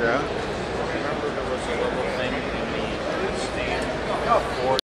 Yeah.